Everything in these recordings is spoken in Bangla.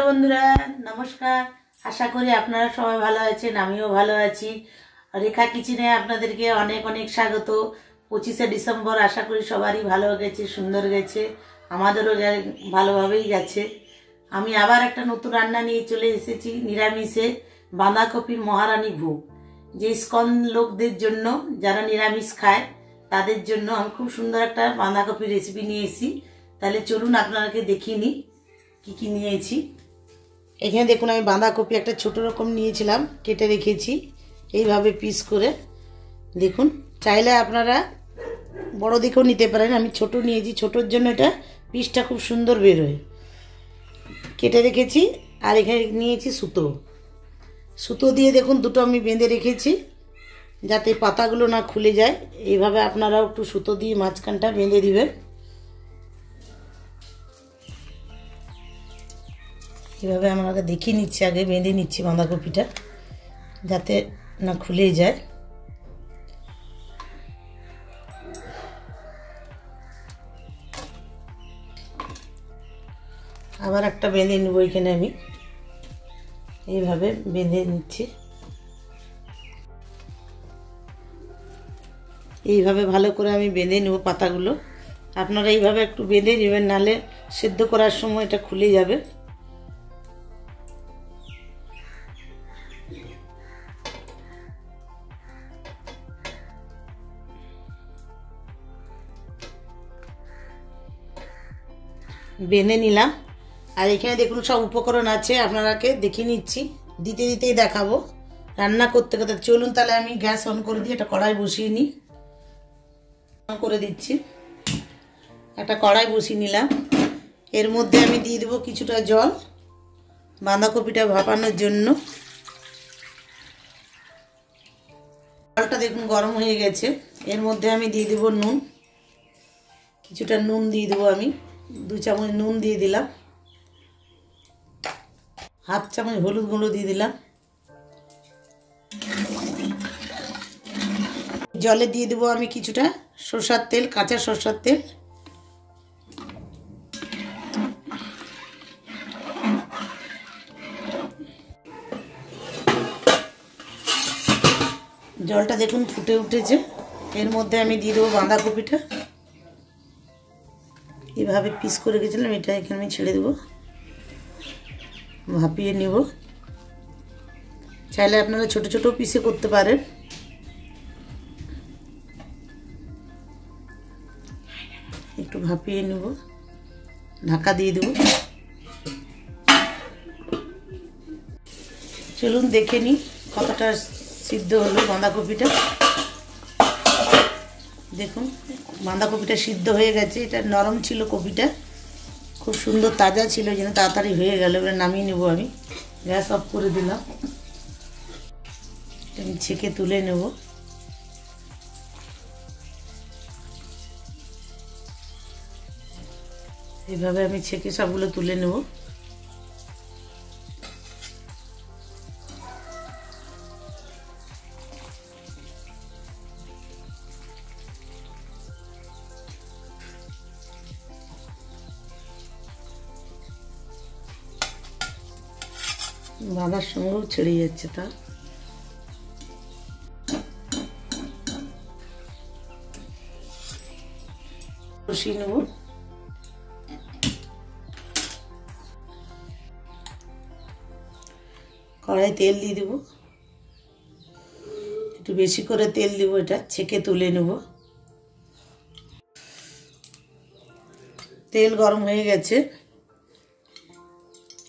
হ্যালো বন্ধুরা, নমস্কার। আশা করি আপনারা সবাই ভালো আছেন, আমিও ভালো আছি। রেখা কিচেনে আপনাদেরকে অনেক অনেক স্বাগত। পঁচিশে ডিসেম্বর, আশা করি সবারই ভালো গেছে, সুন্দর গেছে। আমাদেরও ভালোভাবেই গেছে। আমি আবার একটা নতুন রান্না নিয়ে চলে এসেছি, নিরামিষে বাঁধাকপির মহারানী ভোগ। যে স্কন লোকদের জন্য, যারা নিরামিষ খায়, তাদের জন্য আমি খুব সুন্দর একটা বাঁধাকপির রেসিপি নিয়ে তাহলে চলুন আপনাদেরকে দেখিয়ে নিই, কী কী নিয়েছি। এখানে দেখুন আমি বাঁধাকপি একটা ছোট রকম নিয়েছিলাম, কেটে রেখেছি। এইভাবে পিস করে। দেখুন, চাইলে আপনারা বড় দিকেও নিতে পারেন। আমি ছোট নিয়েছি, ছোটোর জন্য এটা পিসটা খুব সুন্দর বেরোয় কেটে রেখেছি, আর এখানে নিয়েছি সুতো। সুতো দিয়ে দেখুন, দুটো আমি বেঁধে রেখেছি, যাতে পাতাগুলো না খুলে যায়। এইভাবে আপনারাও একটু সুতো দিয়ে মাঝখানটা বেঁধে দিবেন। এভাবে আমাকে দেখিয়ে নিচ্ছি, আগে বেঁধে নিচ্ছি বাঁধাকপিটা, যাতে না খুলে যায়। আবার একটা বেঁধে নেব এখানে আমি। এইভাবে বেঁধে নিচ্ছি। এইভাবে ভালো করে আমি বেঁধে নেব পাতাগুলো। আপনারা এইভাবে একটু বেঁধে নেবেন নালে সেদ্ধ করার সময় এটা খুলে যাবে। বেঁধে নিলাম। আর এখানে দেখুন সব উপকরণ আছে, আপনারাকে দেখিয়ে নিচ্ছি। দিতে দিতেই দেখাবো। রান্না করতে করতে চলুন তাহলে আমি গ্যাস অন করে দিই একটা কড়াই বসিয়ে নিই। অন করে দিচ্ছি। একটা কড়াই বসিয়ে নিলাম। এর মধ্যে আমি দিয়ে দেবো কিছুটা জল, বাঁধাকপিটা ভাপানোর জন্য। জলটা দেখুন গরম হয়ে গেছে। এর মধ্যে আমি দিয়ে দেবো নুন। কিছুটা নুন দিয়ে দেবো আমি। দু চামচ নুন দিয়ে দিলাম। হাফ চামচ হলুদ গুঁড়ো দিয়ে দিলাম। জলে দিয়ে দেবো আমি কিছুটা সর্ষার তেল, কাঁচা সর্ষার তেল। জলটা দেখুন ফুটে উঠেছে। এর মধ্যে আমি দিয়ে দেবো বাঁধাকপিটা। এভাবে পিস করে গেছিলাম এটা এখানে আমি ছেড়ে দেবো। ভাপিয়ে নেব। চাইলে আপনারা ছোট ছোট পিসে করতে পারেন। একটু ভাপিয়ে নেব। ঢাকা দিয়ে দেব। চলুন দেখে নিই কতটা সিদ্ধ হলো বাঁধাকপিটা দেখুন, বাঁধাকপিটা সিদ্ধ হয়ে গেছে। এটা নরম ছিল কপিটা। খুব সুন্দর তাজা ছিল, যেন তাড়াতাড়ি হয়ে গেল। এবার নামিয়ে নেব আমি। গ্যাস অফ করে দিলাম। আমি ছেঁকে তুলে নেব। এইভাবে আমি ছেঁকে সবগুলো তুলে নেব। বাঁধার সঙ্গেও ছেড়ে যাচ্ছে তা। কষিয়ে নেব। কড়াই তেল দিয়ে দেবো। একটু বেশি করে তেল দেবো এটা, ছেঁকে তুলে নেব। তেল গরম হয়ে গেছে।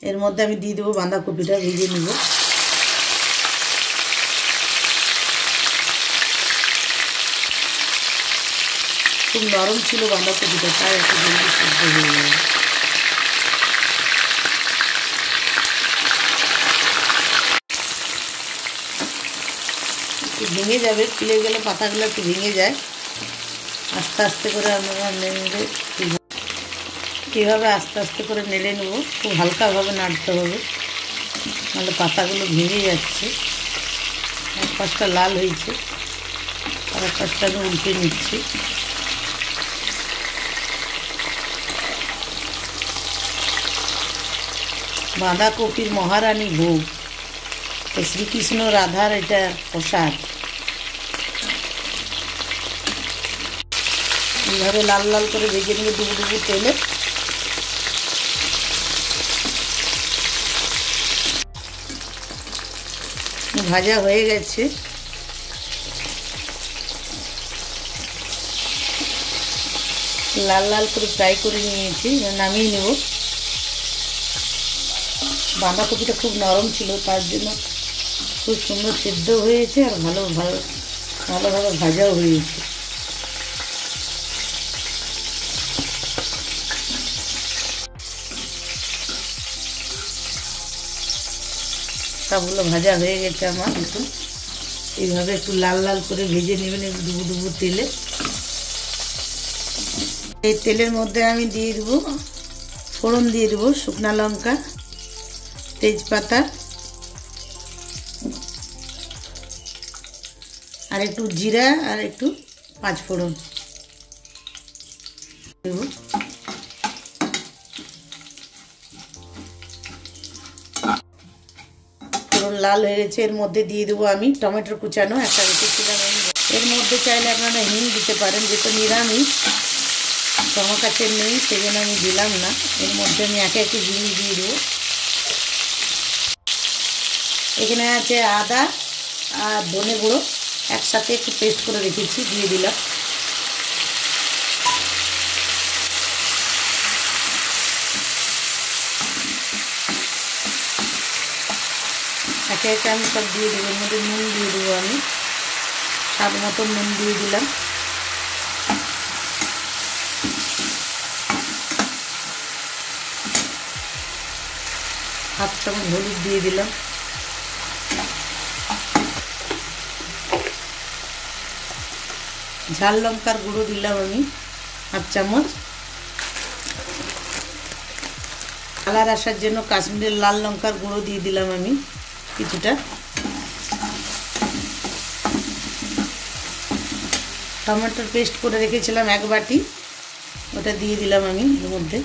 এর মধ্যে আমি দিয়ে দেবো বাঁধাকপিটা, ভেজে নিব। খুব নরম ছিল বাঁধাকপিটা, তাই একটু জলদি সিদ্ধ হয়ে একটু ভেঙে যাবে, ফুলে গেলে পাতাগুলো একটু ভেঙে যায়। আস্তে আস্তে করে আমরা নেড়ে কীভাবে আস্তে আস্তে করে নেড়ে নেব? খুব হালকাভাবে নাড়তে হবে। নাহলে পাতাগুলো ভেঙে যাচ্ছে। এক পাশটা লাল হয়েছে। আর এক পাশটা আমি উল্টে নিচ্ছি। বাঁধাকপির মহারানী ভোগ তো শ্রীকৃষ্ণ রাধার এটা প্রসাদ। এইভাবে লাল লাল করে ভেজে নিয়ে ডুবু ডুবু তেলে। ভাজা হয়ে গেছে। লাল লাল করে ফ্রাই করে নিয়েছি, নামিয়ে নেব। বাঁধাকপিটা খুব নরম ছিল, তার জন্য খুব সুন্দর সিদ্ধ হয়েছে আর ভালো ভালো, ভালোভাবে ভাজাও হয়েছে। সবগুলো ভাজা হয়ে গেছে আমার একটু। এইভাবে একটু লাল লাল করে ভেজে নেবেন একটু ডুবু ডুবু তেলে। এই তেলের মধ্যে আমি দিয়ে দেবো, ফোড়ন দিয়ে দেবো শুকনা লঙ্কা, তেজপাতা, আর একটু জিরা আর একটু পাঁচ ফোড়ন দেবো। লাল হয়ে গেছে, এর মধ্যে দিয়ে দেবো আমি টমেটোর কুচানো একটা রেখেছিলাম আমি। এর মধ্যে চাইলে আপনারা হিং দিতে পারেন, যেহেতু নিরামিষ আমার কাছে নেই সেই জন্য আমি দিলাম না। এর মধ্যে আমি একে একে জিনিস দিয়ে দেবো। এখানে আছে আদা আর ধনে গুঁড়ো একসাথে একটু পেস্ট করে রেখেছি, দিয়ে দিলাম। একে আমি সব দিয়ে দেবো, এর মধ্যে নুন দিয়ে দেবো আমি। স্বাদ মতো নুন দিয়ে দিলাম। হাফ চামচ হলুদ দিয়ে দিলাম। ঝাল লঙ্কার গুঁড়ো দিলাম আমি, হাফ চামচ। কালার আসার জন্য কাশ্মীরের লাল লঙ্কার গুঁড়ো দিয়ে দিলাম আমি। কিছুটা। টমেটোর পেস্ট করে রেখেছিলাম এক বাটি, ওটা দিয়ে দিলাম আমি এর মধ্যে।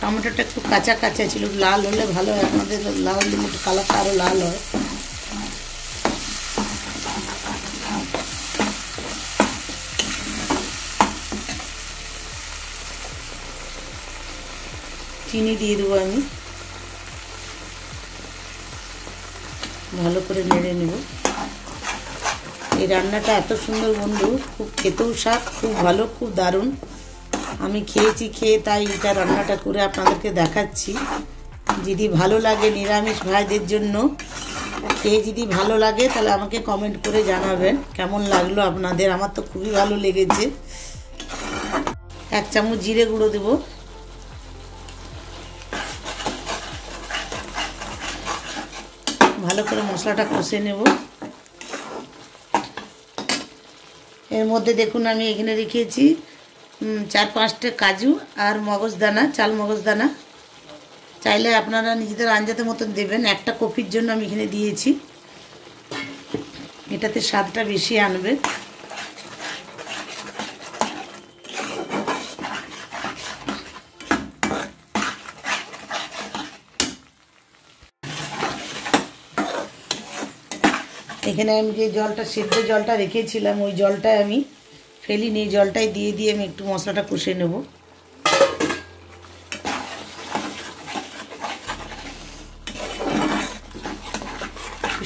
টমেটোটা একটু কাঁচা কাঁচা ছিল, লাল হলে ভালো হয়, আমাদের লাল দিলে একটু কালারটা আরও লাল হয়। চিনি দিয়ে দেবো আমি। ভালো করে নেড়ে নেব। এই রান্নাটা এত সুন্দর বন্ধু, খুব খেতেও স্বাদ, খুব ভালো, খুব দারুণ। আমি খেয়েছি, খেয়ে তাই এটা রান্নাটা করে আপনাদেরকে দেখাচ্ছি। যদি ভালো লাগে নিরামিষ ভাইদের জন্য, খেয়ে যদি ভালো লাগে তাহলে আমাকে কমেন্ট করে জানাবেন, কেমন লাগল আপনাদের? আমার তো খুবই ভালো লেগেছে। এক চামচ জিরে গুঁড়ো দেবো। ভালো করে মশলাটা কষে নেব। এর মধ্যে দেখুন আমি এখানে রেখেছি চার পাঁচটা কাজু আর মগজদানা চাল মগজদানা চাইলে আপনারা নিজেদের আঞ্জাতে মতন দেবেন, একটা কপির জন্য আমি এখানে দিয়েছি। এটাতে স্বাদটা বেশি আনবে। এখানে আমি যে জলটা, সেদ্ধ জলটা রেখেছিলাম, ওই জলটাই আমি ফেলিনি জলটাই দিয়ে দিয়ে আমি একটু মশলাটা কষে নেব।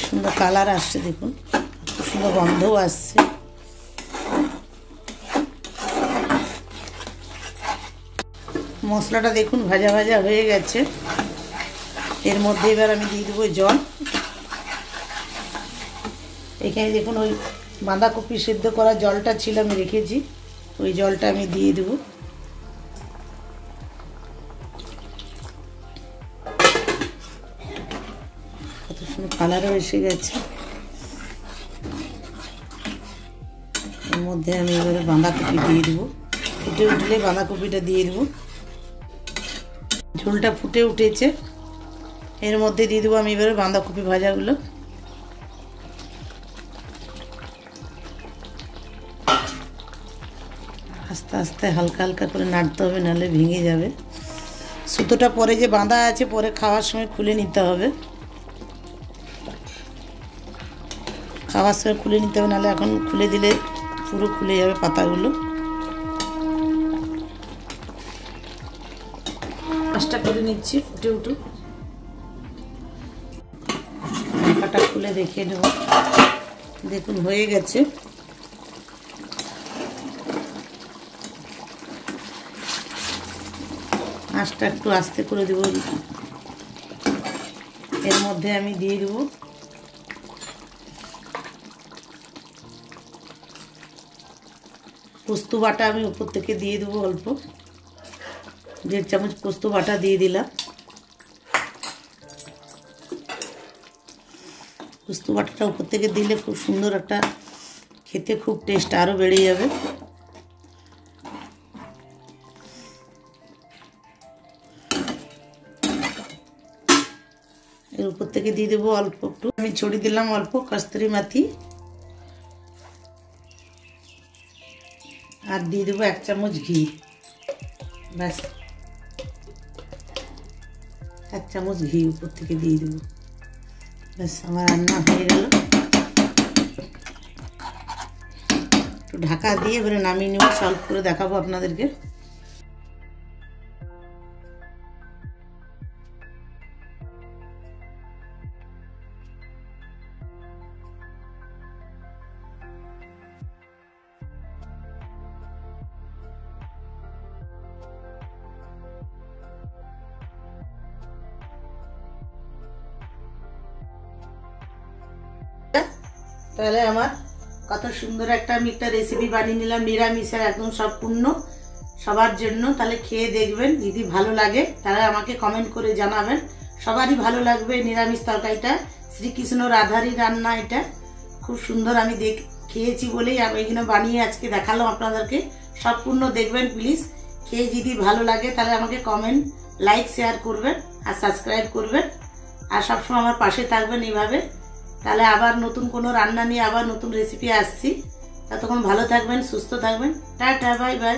সুন্দর কালার আসছে, দেখুন। সুন্দর গন্ধও আসছে। মশলাটা দেখুন, ভাজা ভাজা হয়ে গেছে। এর মধ্যে এবার আমি দিয়ে দেবো জল। এখানে দেখুন ওই বাঁধাকপি সেদ্ধ করা জলটা ছিল, আমি রেখেছি। ওই জলটা আমি দিয়ে দেব। কত সুন্দর কালারও এসে গেছে। এর মধ্যে আমি এবারে বাঁধাকপি দিয়ে দেবো। ফুটে উঠলে বাঁধাকপিটা দিয়ে দেবো। ঝোলটা ফুটে উঠেছে। এর মধ্যে দিয়ে দেবো আমি এবারে বাঁধাকপি ভাজাগুলো। আস্তে আস্তে হালকা হালকা করে নাড়তে হবে, নাহলে ভেঙে যাবে। সুতোটা পরে যে বাঁধা আছে, পরে খাওয়ার সময় খুলে নিতে হবে। খাওয়ার সময় খুলে নিতে হবে, নাহলে এখন খুলে দিলে পুরো খুলে যাবে পাতাগুলো। পাঁচটা করে নিচ্ছি, ফুটে উঠুক। ঢাকাটা খুলে দেখিয়ে নেব দেখুন, হয়ে গেছে। আঁচটা একটু আস্তে করে দেব। এর মধ্যে আমি দিয়ে দেবো। পোস্ত বাটা আমি উপর থেকে দিয়ে দেবো অল্প। দেড় চামচ পোস্ত বাটা দিয়ে দিলাম। পোস্ত বাটাটা উপর থেকে দিলে খুব সুন্দর একটা খেতে খুব টেস্ট আরও বেড়ে যাবে। উপর থেকে দিয়ে দেবো অল্প একটু। আমি ছড়িয়ে দিলাম অল্প কস্তুরি মাথি। আর দিয়ে দেবো এক চামচ ঘি। ব্যাস। এক চামচ ঘি উপর থেকে দিয়ে দেবো। ব্যাস, আমার রান্না হয়ে গেল। ঢাকা দিয়ে এবারে নামিয়ে নেব, সলভ করে দেখাবো আপনাদেরকে। তাহলে আমার কত সুন্দর একটা আমি একটা রেসিপি বানিয়ে নিলাম, নিরামিষের একদম সম্পূর্ণ। সবার জন্য তাহলে খেয়ে দেখবেন, যদি ভালো লাগে তাহলে আমাকে কমেন্ট করে জানাবেন। সবারই ভালো লাগবে নিরামিষ তরকারিটা। শ্রীকৃষ্ণ রাধারই রান্না এটা। খুব সুন্দর আমি দেখ, খেয়েছি বলেই আমি এখানে বানিয়ে আজকে দেখালাম আপনাদেরকে। সম্পূর্ণ দেখবেন প্লিজ খেয়ে যদি ভালো লাগে তাহলে আমাকে কমেন্ট লাইক শেয়ার করবেন আর সাবস্ক্রাইব করবেন। আর সবসময় আমার পাশে থাকবেন এইভাবে। তাহলে আবার নতুন কোনো রান্না নিয়ে আবার নতুন রেসিপি আসছি। ততক্ষণ ভালো থাকবেন, সুস্থ থাকবেন। Tata bye bye